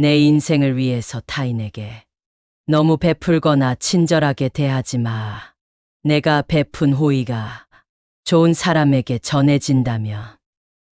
내 인생을 위해서 타인에게 너무 베풀거나 친절하게 대하지 마. 내가 베푼 호의가 좋은 사람에게 전해진다면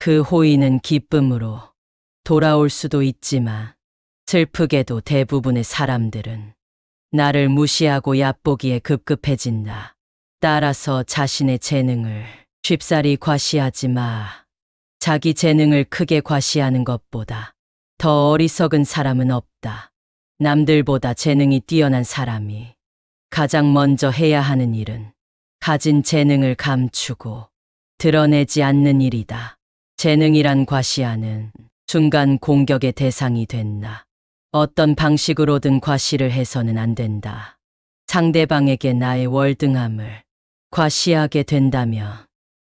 그 호의는 기쁨으로 돌아올 수도 있지만 슬프게도 대부분의 사람들은 나를 무시하고 얕보기에 급급해진다. 따라서 자신의 재능을 쉽사리 과시하지 마. 자기 재능을 크게 과시하는 것보다 더 어리석은 사람은 없다. 남들보다 재능이 뛰어난 사람이 가장 먼저 해야 하는 일은 가진 재능을 감추고 드러내지 않는 일이다. 재능이란 과시하는 순간 공격의 대상이 된다. 어떤 방식으로든 과시를 해서는 안 된다. 상대방에게 나의 월등함을 과시하게 된다면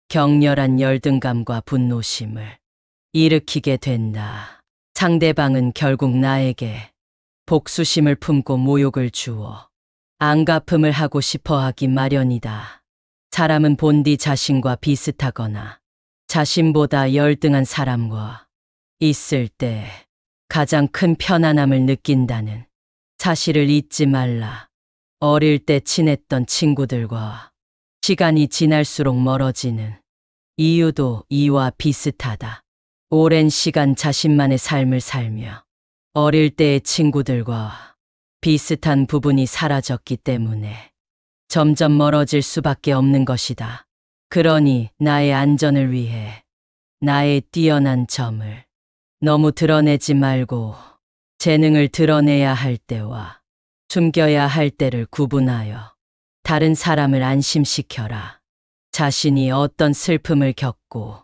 격렬한 열등감과 분노심을 일으키게 된다. 상대방은 결국 나에게 복수심을 품고 모욕을 주어 안갚음을 하고 싶어 하기 마련이다. 사람은 본디 자신과 비슷하거나 자신보다 열등한 사람과 있을 때 가장 큰 편안함을 느낀다는 사실을 잊지 말라. 어릴 때 친했던 친구들과 시간이 지날수록 멀어지는 이유도 이와 비슷하다. 오랜 시간 자신만의 삶을 살며 어릴 때의 친구들과 비슷한 부분이 사라졌기 때문에 점점 멀어질 수밖에 없는 것이다. 그러니 나의 안전을 위해 나의 뛰어난 점을 너무 드러내지 말고 재능을 드러내야 할 때와 숨겨야 할 때를 구분하여 다른 사람을 안심시켜라. 자신이 어떤 슬픔을 겪고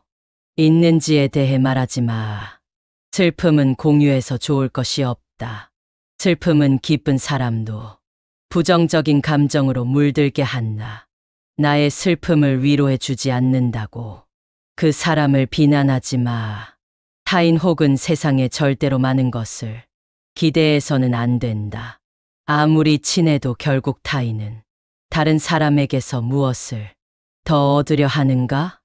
있는지에 대해 말하지 마. 슬픔은 공유해서 좋을 것이 없다. 슬픔은 기쁜 사람도 부정적인 감정으로 물들게 한다. 나의 슬픔을 위로해 주지 않는다고 그 사람을 비난하지 마. 타인 혹은 세상에 절대로 많은 것을 기대해서는 안 된다. 아무리 친해도 결국 타인은 다른 사람에게서 무엇을 더 얻으려 하는가?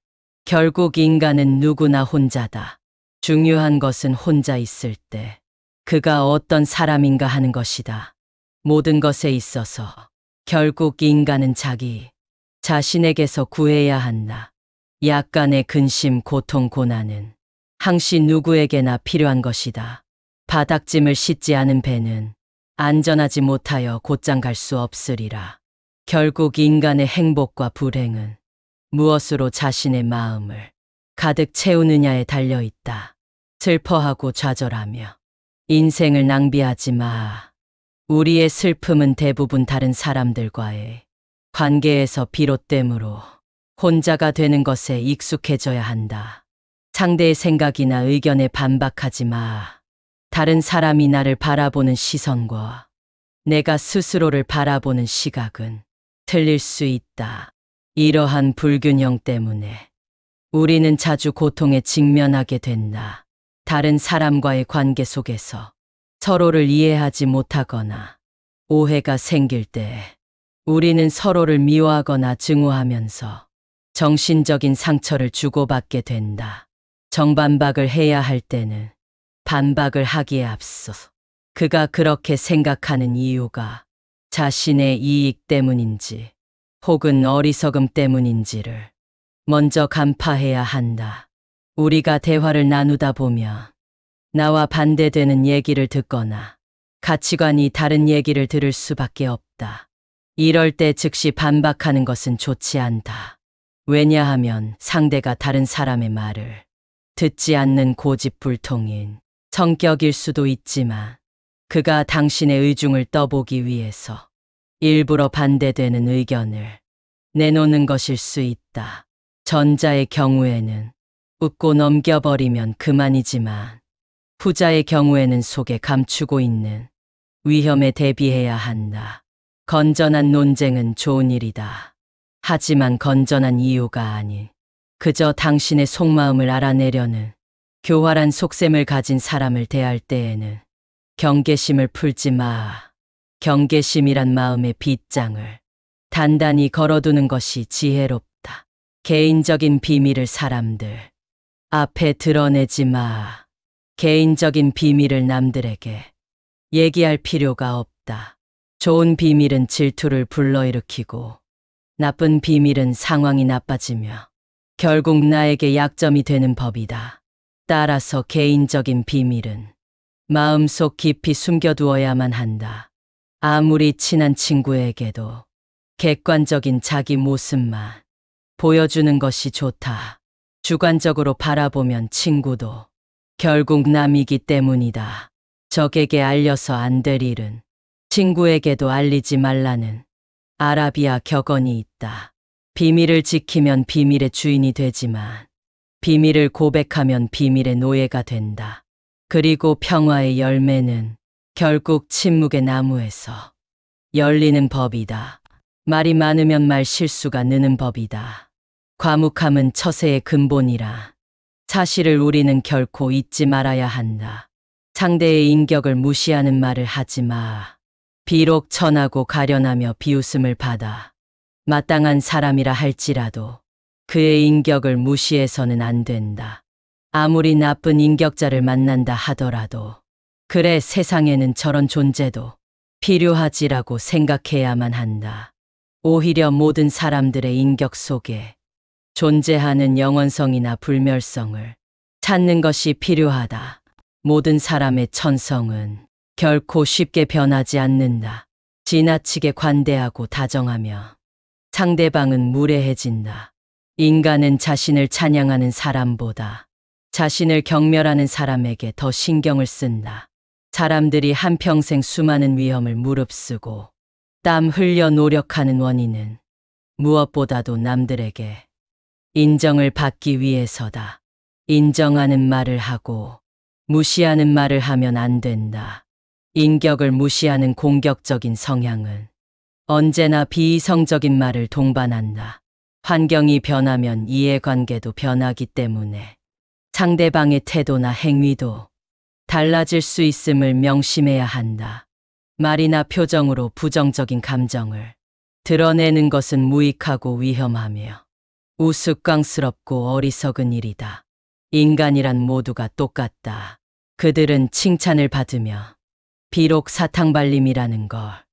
결국 인간은 누구나 혼자다. 중요한 것은 혼자 있을 때 그가 어떤 사람인가 하는 것이다. 모든 것에 있어서 결국 인간은 자기 자신에게서 구해야 한다. 약간의 근심, 고통, 고난은 항시 누구에게나 필요한 것이다. 바닥짐을 싣지 않은 배는 안전하지 못하여 곧장 갈 수 없으리라. 결국 인간의 행복과 불행은 무엇으로 자신의 마음을 가득 채우느냐에 달려 있다. 슬퍼하고 좌절하며 인생을 낭비하지 마. 우리의 슬픔은 대부분 다른 사람들과의 관계에서 비롯되므로 혼자가 되는 것에 익숙해져야 한다. 상대의 생각이나 의견에 반박하지 마. 다른 사람이 나를 바라보는 시선과 내가 스스로를 바라보는 시각은 틀릴 수 있다. 이러한 불균형 때문에 우리는 자주 고통에 직면하게 된다. 다른 사람과의 관계 속에서 서로를 이해하지 못하거나 오해가 생길 때 우리는 서로를 미워하거나 증오하면서 정신적인 상처를 주고받게 된다. 정반박을 해야 할 때는 반박을 하기에 앞서 그가 그렇게 생각하는 이유가 자신의 이익 때문인지 혹은 어리석음 때문인지를 먼저 간파해야 한다. 우리가 대화를 나누다 보면 나와 반대되는 얘기를 듣거나 가치관이 다른 얘기를 들을 수밖에 없다. 이럴 때 즉시 반박하는 것은 좋지 않다. 왜냐하면 상대가 다른 사람의 말을 듣지 않는 고집불통인 성격일 수도 있지만 그가 당신의 의중을 떠보기 위해서 일부러 반대되는 의견을 내놓는 것일 수 있다. 전자의 경우에는 웃고 넘겨버리면 그만이지만 후자의 경우에는 속에 감추고 있는 위험에 대비해야 한다. 건전한 논쟁은 좋은 일이다. 하지만 건전한 이유가 아닌 그저 당신의 속마음을 알아내려는 교활한 속셈을 가진 사람을 대할 때에는 경계심을 풀지 마. 경계심이란 마음의 빗장을 단단히 걸어두는 것이 지혜롭다. 개인적인 비밀을 사람들 앞에 드러내지 마. 개인적인 비밀을 남들에게 얘기할 필요가 없다. 좋은 비밀은 질투를 불러일으키고 나쁜 비밀은 상황이 나빠지며 결국 나에게 약점이 되는 법이다. 따라서 개인적인 비밀은 마음속 깊이 숨겨두어야만 한다. 아무리 친한 친구에게도 객관적인 자기 모습만 보여주는 것이 좋다. 주관적으로 바라보면 친구도 결국 남이기 때문이다. 적에게 알려서 안 될 일은 친구에게도 알리지 말라는 아라비아 격언이 있다. 비밀을 지키면 비밀의 주인이 되지만 비밀을 고백하면 비밀의 노예가 된다. 그리고 평화의 열매는 결국 침묵의 나무에서 열리는 법이다. 말이 많으면 말 실수가 느는 법이다. 과묵함은 처세의 근본이라 사실을 우리는 결코 잊지 말아야 한다. 상대의 인격을 무시하는 말을 하지 마. 비록 천하고 가련하며 비웃음을 받아 마땅한 사람이라 할지라도 그의 인격을 무시해서는 안 된다. 아무리 나쁜 인격자를 만난다 하더라도 그래 세상에는 저런 존재도 필요하지라고 생각해야만 한다. 오히려 모든 사람들의 인격 속에 존재하는 영원성이나 불멸성을 찾는 것이 필요하다. 모든 사람의 천성은 결코 쉽게 변하지 않는다. 지나치게 관대하고 다정하며 상대방은 무례해진다. 인간은 자신을 찬양하는 사람보다 자신을 경멸하는 사람에게 더 신경을 쓴다. 사람들이 한평생 수많은 위험을 무릅쓰고 땀 흘려 노력하는 원인은 무엇보다도 남들에게 인정을 받기 위해서다. 인정하는 말을 하고 무시하는 말을 하면 안 된다. 인격을 무시하는 공격적인 성향은 언제나 비이성적인 말을 동반한다. 환경이 변하면 이해관계도 변하기 때문에 상대방의 태도나 행위도 달라질 수 있음을 명심해야 한다. 말이나 표정으로 부정적인 감정을 드러내는 것은 무익하고 위험하며 우스꽝스럽고 어리석은 일이다. 인간이란 모두가 똑같다. 그들은 칭찬을 받으며 비록 사탕발림이라는 걸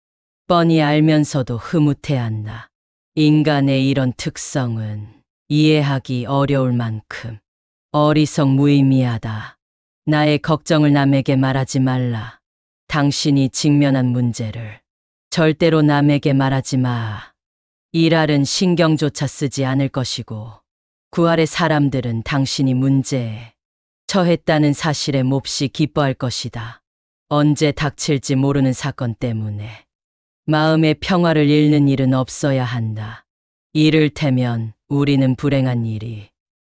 뻔히 알면서도 흐뭇해한다. 인간의 이런 특성은 이해하기 어려울 만큼 어리석 무의미하다. 나의 걱정을 남에게 말하지 말라. 당신이 직면한 문제를 절대로 남에게 말하지 마. 일할은 신경조차 쓰지 않을 것이고 구할의 사람들은 당신이 문제에 처했다는 사실에 몹시 기뻐할 것이다. 언제 닥칠지 모르는 사건 때문에 마음의 평화를 잃는 일은 없어야 한다. 이를테면 우리는 불행한 일이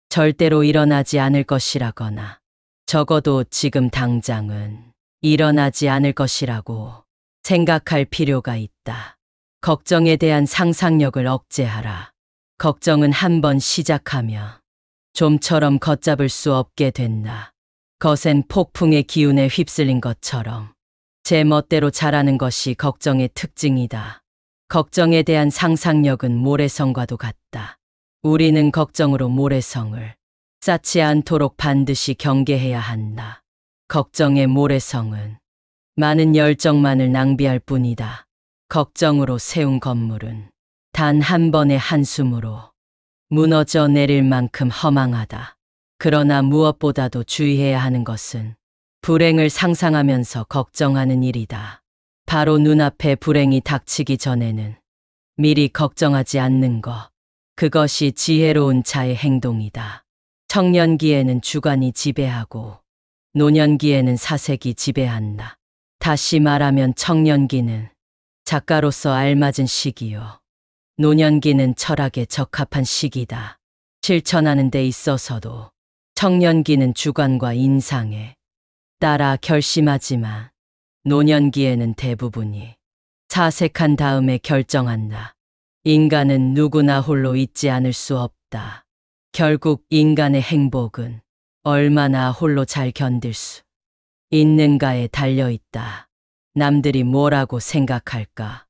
절대로 일어나지 않을 것이라거나 적어도 지금 당장은 일어나지 않을 것이라고 생각할 필요가 있다. 걱정에 대한 상상력을 억제하라. 걱정은 한번 시작하며 좀처럼 걷잡을 수 없게 된다. 거센 폭풍의 기운에 휩쓸린 것처럼 제 멋대로 자라는 것이 걱정의 특징이다. 걱정에 대한 상상력은 모래성과도 같다. 우리는 걱정으로 모래성을 쌓지 않도록 반드시 경계해야 한다. 걱정의 모래성은 많은 열정만을 낭비할 뿐이다. 걱정으로 세운 건물은 단 한 번의 한숨으로 무너져 내릴 만큼 허망하다. 그러나 무엇보다도 주의해야 하는 것은 불행을 상상하면서 걱정하는 일이다. 바로 눈앞에 불행이 닥치기 전에는 미리 걱정하지 않는 것. 그것이 지혜로운 자의 행동이다. 청년기에는 주관이 지배하고 노년기에는 사색이 지배한다. 다시 말하면 청년기는 작가로서 알맞은 시기요. 노년기는 철학에 적합한 시기다. 실천하는 데 있어서도 청년기는 주관과 인상에 따라 결심하지만 노년기에는 대부분이 사색한 다음에 결정한다. 인간은 누구나 홀로 있지 않을 수 없다. 결국 인간의 행복은 얼마나 홀로 잘 견딜 수 있는가에 달려 있다. 남들이 뭐라고 생각할까?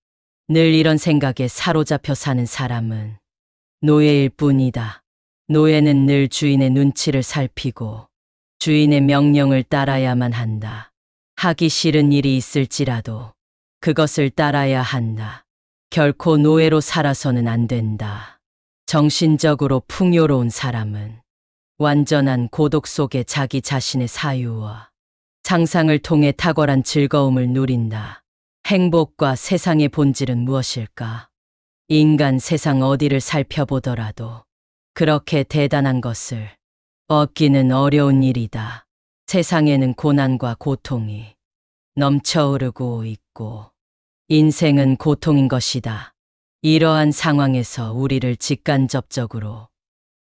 늘 이런 생각에 사로잡혀 사는 사람은 노예일 뿐이다. 노예는 늘 주인의 눈치를 살피고 주인의 명령을 따라야만 한다. 하기 싫은 일이 있을지라도 그것을 따라야 한다. 결코 노예로 살아서는 안 된다. 정신적으로 풍요로운 사람은 완전한 고독 속에 자기 자신의 사유와 상상을 통해 탁월한 즐거움을 누린다. 행복과 세상의 본질은 무엇일까? 인간 세상 어디를 살펴보더라도 그렇게 대단한 것을 얻기는 어려운 일이다. 세상에는 고난과 고통이 넘쳐흐르고 있고 인생은 고통인 것이다. 이러한 상황에서 우리를 직간접적으로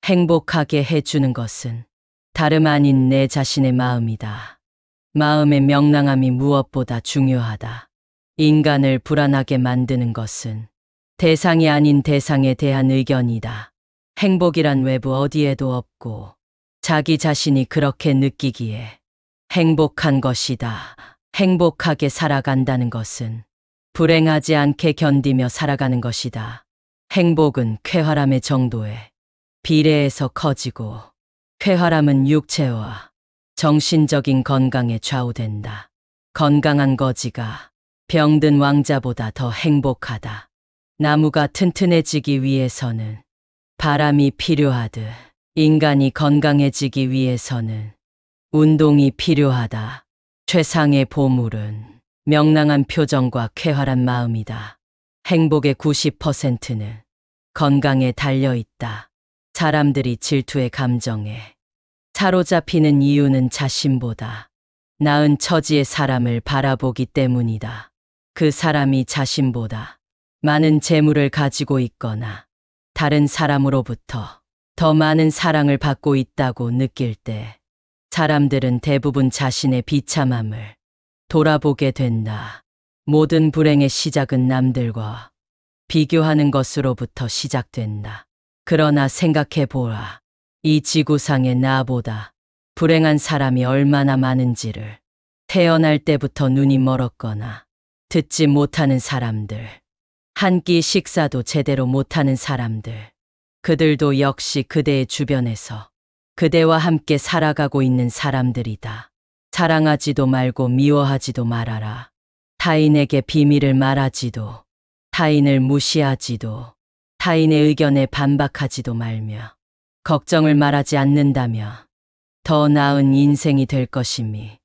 행복하게 해주는 것은 다름 아닌 내 자신의 마음이다. 마음의 명랑함이 무엇보다 중요하다. 인간을 불안하게 만드는 것은 대상이 아닌 대상에 대한 의견이다. 행복이란 외부 어디에도 없고 자기 자신이 그렇게 느끼기에 행복한 것이다. 행복하게 살아간다는 것은 불행하지 않게 견디며 살아가는 것이다. 행복은 쾌활함의 정도에 비례해서 커지고 쾌활함은 육체와 정신적인 건강에 좌우된다. 건강한 거지가 병든 왕자보다 더 행복하다. 나무가 튼튼해지기 위해서는 바람이 필요하듯 인간이 건강해지기 위해서는 운동이 필요하다. 최상의 보물은 명랑한 표정과 쾌활한 마음이다. 행복의 90%는 건강에 달려 있다. 사람들이 질투의 감정에 사로잡히는 이유는 자신보다 나은 처지의 사람을 바라보기 때문이다. 그 사람이 자신보다 많은 재물을 가지고 있거나 다른 사람으로부터 더 많은 사랑을 받고 있다고 느낄 때 사람들은 대부분 자신의 비참함을 돌아보게 된다. 모든 불행의 시작은 남들과 비교하는 것으로부터 시작된다. 그러나 생각해 보라. 이 지구상에 나보다 불행한 사람이 얼마나 많은지를 태어날 때부터 눈이 멀었거나 듣지 못하는 사람들, 한 끼 식사도 제대로 못하는 사람들, 그들도 역시 그대의 주변에서 그대와 함께 살아가고 있는 사람들이다. 사랑하지도 말고 미워하지도 말아라. 타인에게 비밀을 말하지도, 타인을 무시하지도, 타인의 의견에 반박하지도 말며, 걱정을 말하지 않는다며, 더 나은 인생이 될 것임이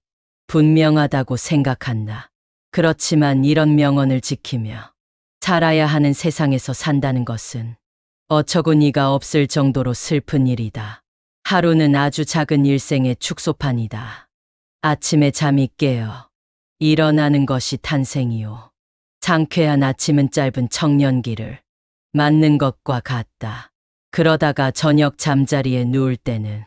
분명하다고 생각한다. 그렇지만 이런 명언을 지키며 살아야 하는 세상에서 산다는 것은 어처구니가 없을 정도로 슬픈 일이다. 하루는 아주 작은 일생의 축소판이다. 아침에 잠이 깨어 일어나는 것이 탄생이요. 상쾌한 아침은 짧은 청년기를 맞는 것과 같다. 그러다가 저녁 잠자리에 누울 때는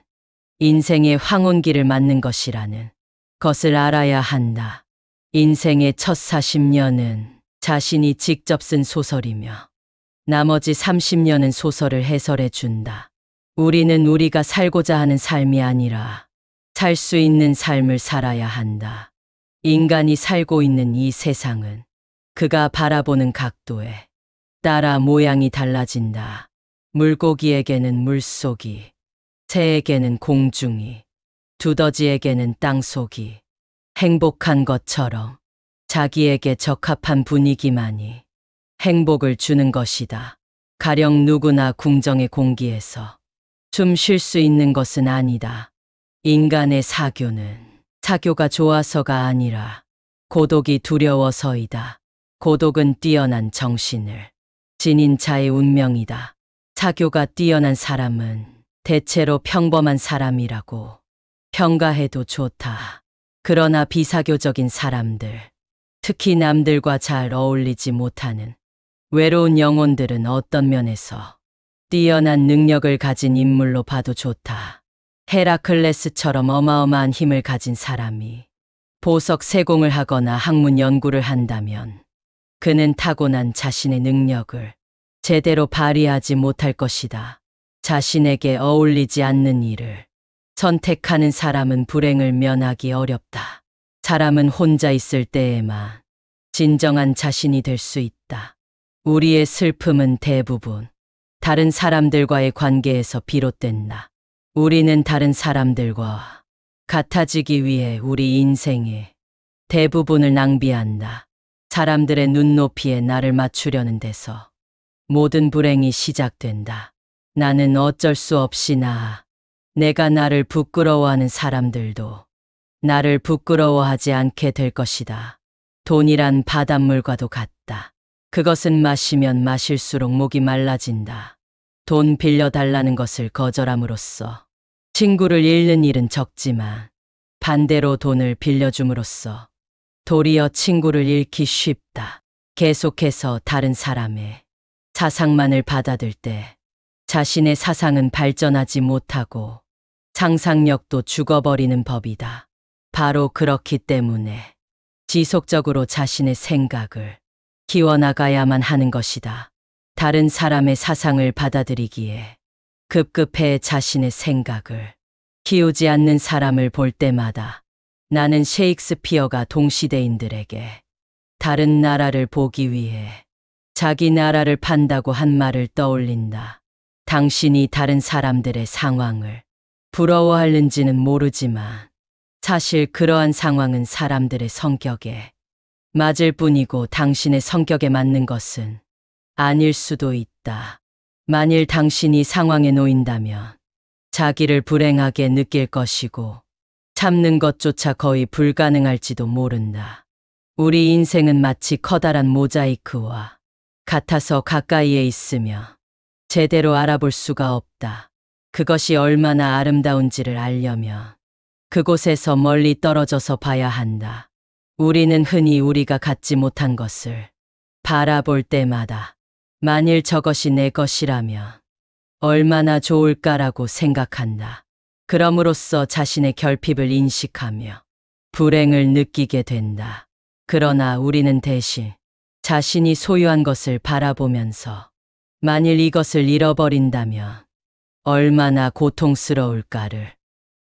인생의 황혼기를 맞는 것이라는 것을 알아야 한다. 인생의 첫 40년은 자신이 직접 쓴 소설이며 나머지 30년은 소설을 해설해 준다. 우리는 우리가 살고자 하는 삶이 아니라 살 수 있는 삶을 살아야 한다. 인간이 살고 있는 이 세상은 그가 바라보는 각도에 따라 모양이 달라진다. 물고기에게는 물속이, 새에게는 공중이, 두더지에게는 땅속이, 행복한 것처럼 자기에게 적합한 분위기만이 행복을 주는 것이다. 가령 누구나 궁정의 공기에서 숨쉴수 있는 것은 아니다. 인간의 사교는 사교가 좋아서가 아니라 고독이 두려워서이다. 고독은 뛰어난 정신을 지닌 자의 운명이다. 사교가 뛰어난 사람은 대체로 평범한 사람이라고 평가해도 좋다. 그러나 비사교적인 사람들, 특히 남들과 잘 어울리지 못하는 외로운 영혼들은 어떤 면에서 뛰어난 능력을 가진 인물로 봐도 좋다. 헤라클레스처럼 어마어마한 힘을 가진 사람이 보석 세공을 하거나 학문 연구를 한다면 그는 타고난 자신의 능력을 제대로 발휘하지 못할 것이다. 자신에게 어울리지 않는 일을 선택하는 사람은 불행을 면하기 어렵다. 사람은 혼자 있을 때에만 진정한 자신이 될 수 있다. 우리의 슬픔은 대부분 다른 사람들과의 관계에서 비롯된다. 우리는 다른 사람들과 같아지기 위해 우리 인생에 대부분을 낭비한다. 사람들의 눈높이에 나를 맞추려는 데서 모든 불행이 시작된다. 나는 어쩔 수 없이 나. 내가 나를 부끄러워하는 사람들도 나를 부끄러워하지 않게 될 것이다. 돈이란 바닷물과도 같다. 그것은 마시면 마실수록 목이 말라진다. 돈 빌려달라는 것을 거절함으로써 친구를 잃는 일은 적지만 반대로 돈을 빌려줌으로써 도리어 친구를 잃기 쉽다. 계속해서 다른 사람의 사상만을 받아들 때 자신의 사상은 발전하지 못하고 상상력도 죽어버리는 법이다. 바로 그렇기 때문에 지속적으로 자신의 생각을 키워나가야만 하는 것이다. 다른 사람의 사상을 받아들이기에 급급해 자신의 생각을 키우지 않는 사람을 볼 때마다 나는 셰익스피어가 동시대인들에게 다른 나라를 보기 위해 자기 나라를 판다고 한 말을 떠올린다. 당신이 다른 사람들의 상황을 부러워하는지는 모르지만 사실 그러한 상황은 사람들의 성격에 맞을 뿐이고 당신의 성격에 맞는 것은 아닐 수도 있다. 만일 당신이 상황에 놓인다면 자기를 불행하게 느낄 것이고 참는 것조차 거의 불가능할지도 모른다. 우리 인생은 마치 커다란 모자이크와 같아서 가까이에 있으며 제대로 알아볼 수가 없다. 그것이 얼마나 아름다운지를 알려면 그곳에서 멀리 떨어져서 봐야 한다. 우리는 흔히 우리가 갖지 못한 것을 바라볼 때마다 만일 저것이 내 것이라면 얼마나 좋을까라고 생각한다. 그럼으로써 자신의 결핍을 인식하며 불행을 느끼게 된다. 그러나 우리는 대신 자신이 소유한 것을 바라보면서 만일 이것을 잃어버린다면 얼마나 고통스러울까를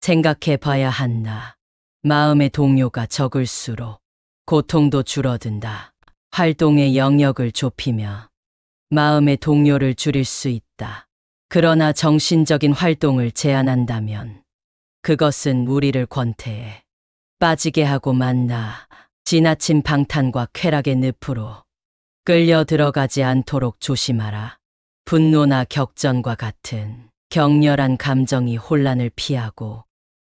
생각해 봐야 한다. 마음의 동요가 적을수록 고통도 줄어든다. 활동의 영역을 좁히며 마음의 동요를 줄일 수 있다. 그러나 정신적인 활동을 제한한다면 그것은 우리를 권태해 빠지게 하고 만나 지나친 방탄과 쾌락의 늪으로 끌려 들어가지 않도록 조심하라. 분노나 격전과 같은 격렬한 감정이 혼란을 피하고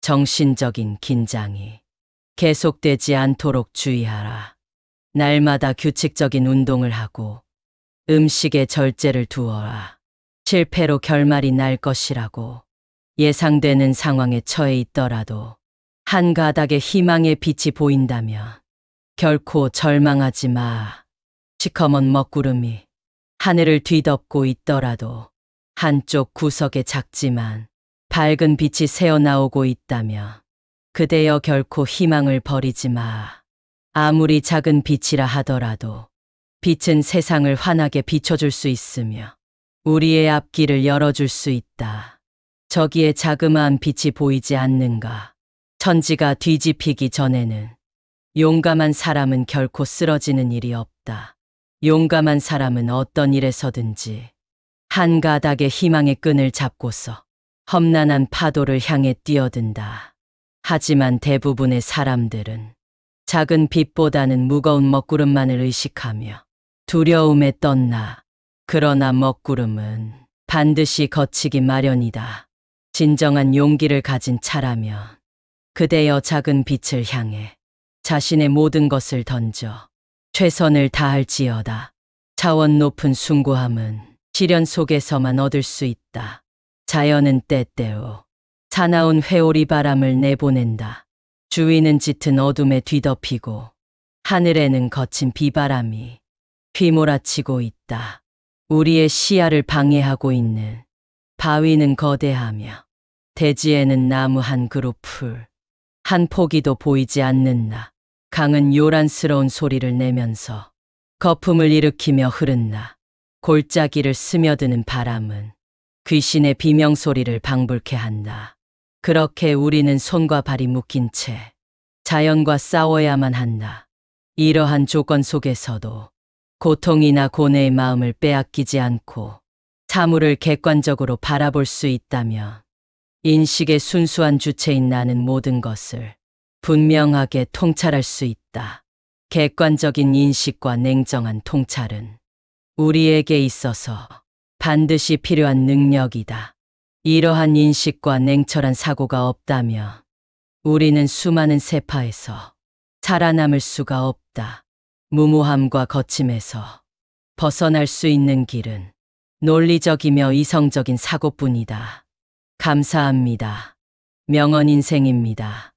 정신적인 긴장이 계속되지 않도록 주의하라. 날마다 규칙적인 운동을 하고 음식에 절제를 두어라. 실패로 결말이 날 것이라고 예상되는 상황에 처해 있더라도 한 가닥의 희망의 빛이 보인다면 결코 절망하지 마. 시커먼 먹구름이 하늘을 뒤덮고 있더라도 한쪽 구석에 작지만 밝은 빛이 새어나오고 있다며 그대여 결코 희망을 버리지 마. 아무리 작은 빛이라 하더라도 빛은 세상을 환하게 비춰줄 수 있으며 우리의 앞길을 열어줄 수 있다. 저기에 자그마한 빛이 보이지 않는가. 천지가 뒤집히기 전에는 용감한 사람은 결코 쓰러지는 일이 없다. 용감한 사람은 어떤 일에서든지 한 가닥의 희망의 끈을 잡고서 험난한 파도를 향해 뛰어든다. 하지만 대부분의 사람들은 작은 빛보다는 무거운 먹구름만을 의식하며 두려움에 떴나. 그러나 먹구름은 반드시 거치기 마련이다. 진정한 용기를 가진 차라면 그대여 작은 빛을 향해 자신의 모든 것을 던져 최선을 다할지어다. 차원 높은 숭고함은 시련 속에서만 얻을 수 있다. 자연은 때때로 사나운 회오리 바람을 내보낸다. 주위는 짙은 어둠에 뒤덮이고 하늘에는 거친 비바람이 휘몰아치고 있다. 우리의 시야를 방해하고 있는 바위는 거대하며 대지에는 나무 한 그루, 풀 한 포기도 보이지 않는다. 강은 요란스러운 소리를 내면서 거품을 일으키며 흐른다. 골짜기를 스며드는 바람은 귀신의 비명소리를 방불케 한다. 그렇게 우리는 손과 발이 묶인 채 자연과 싸워야만 한다. 이러한 조건 속에서도 고통이나 고뇌의 마음을 빼앗기지 않고 사물을 객관적으로 바라볼 수 있다면 인식의 순수한 주체인 나는 모든 것을 분명하게 통찰할 수 있다. 객관적인 인식과 냉정한 통찰은 우리에게 있어서 반드시 필요한 능력이다. 이러한 인식과 냉철한 사고가 없다면 우리는 수많은 세파에서 살아남을 수가 없다. 무모함과 거침에서 벗어날 수 있는 길은 논리적이며 이성적인 사고뿐이다. 감사합니다. 명언 인생입니다.